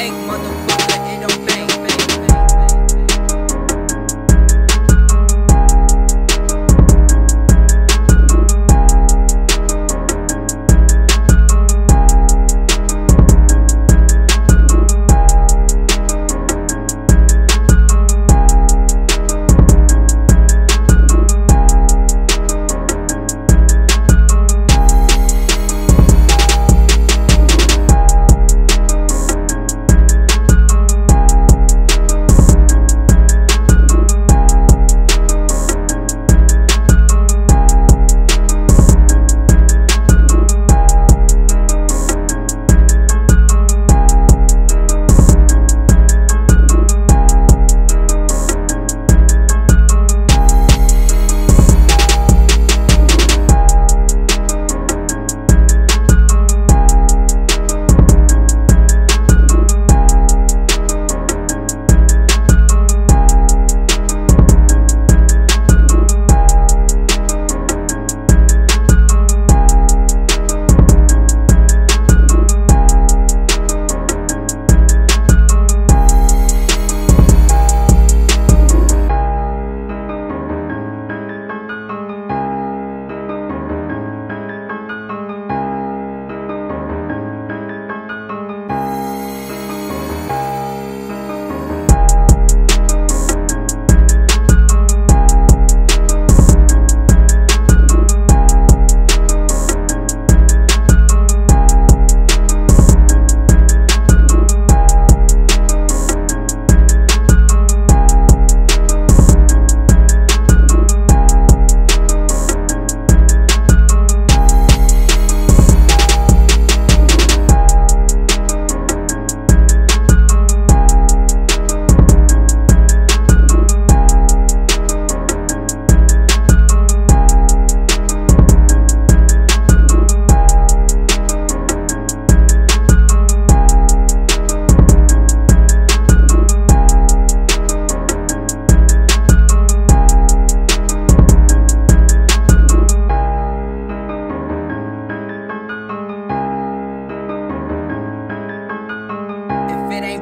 make mother.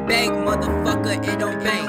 bank, motherfucker, it don't bank.